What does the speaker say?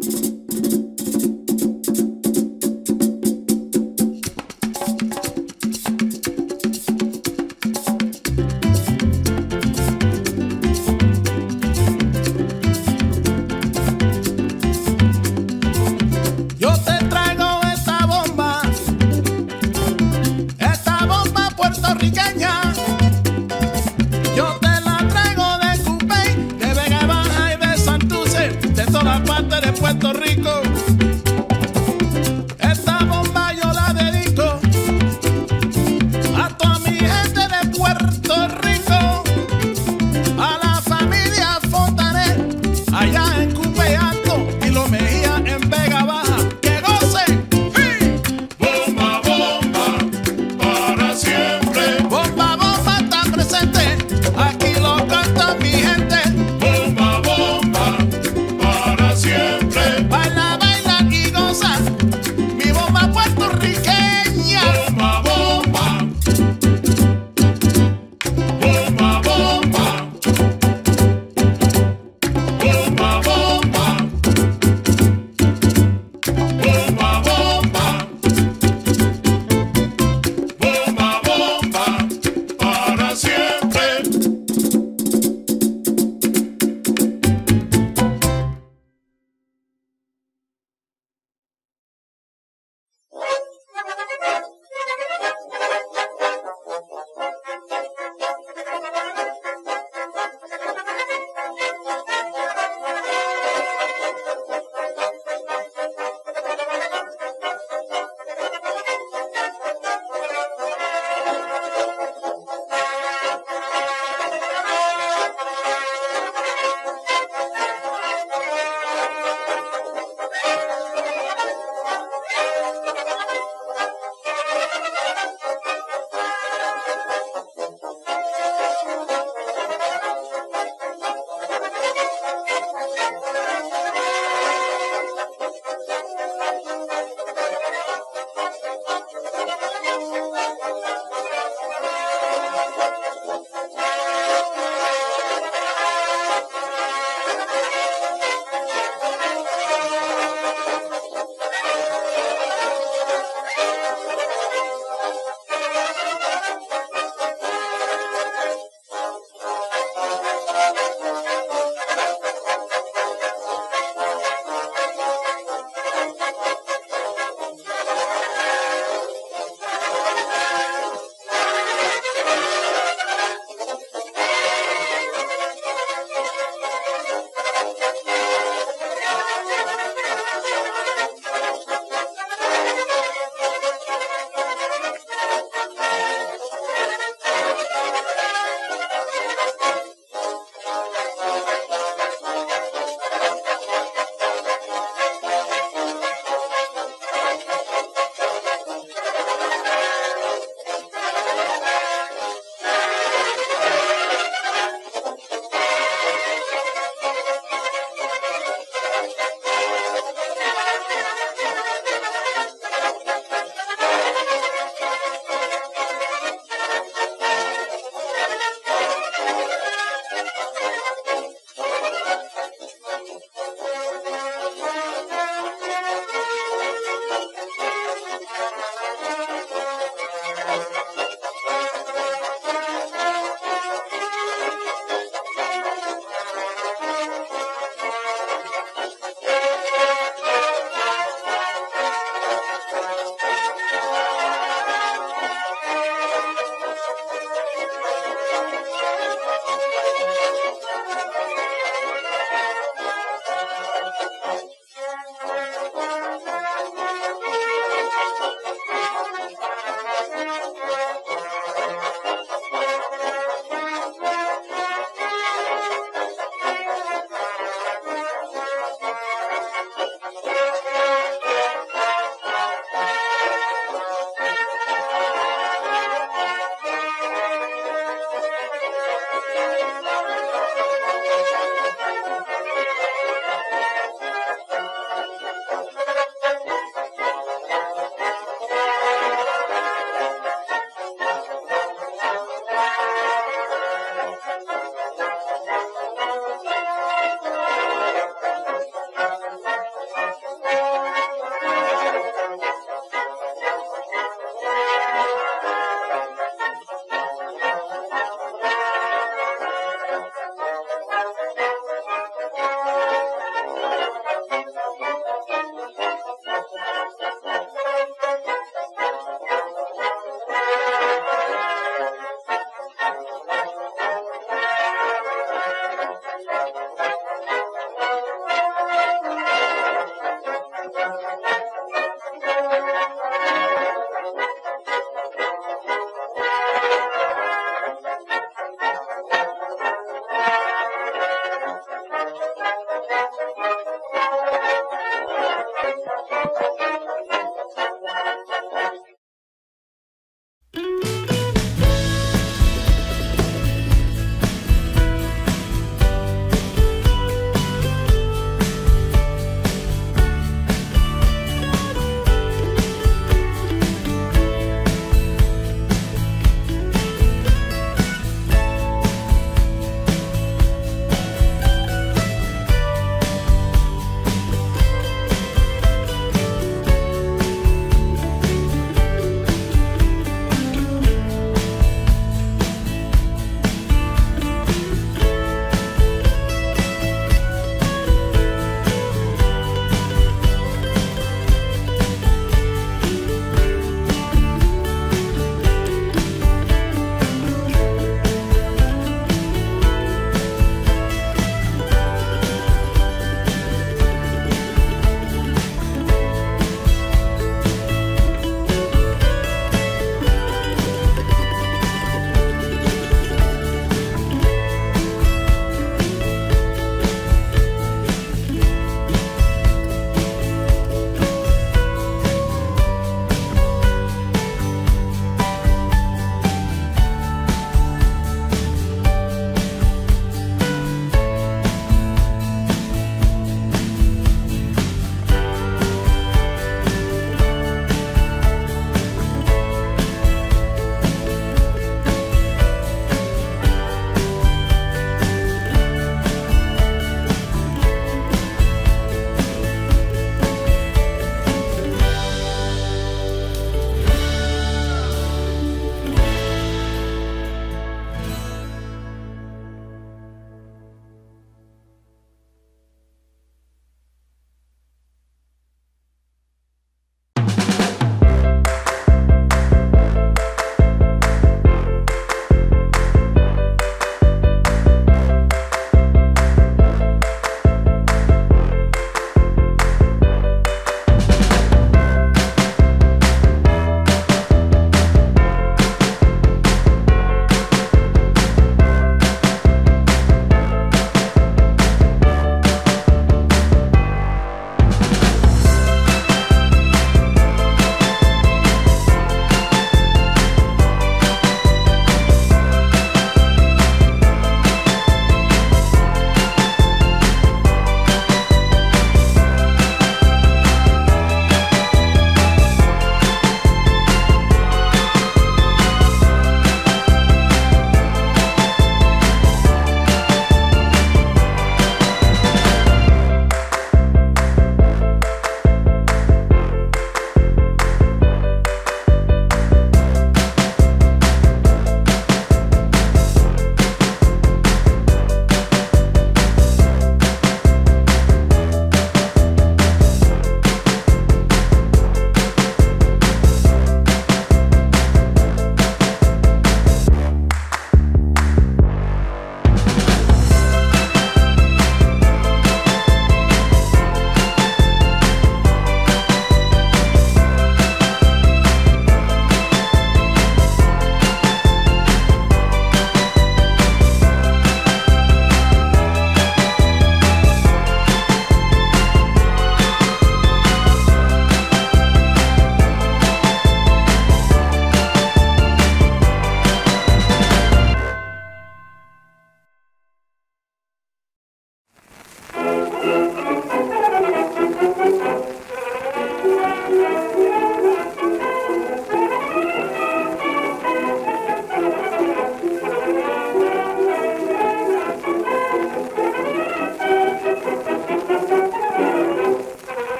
Yo te traigo esta bomba, esta bomba puertorriqueña.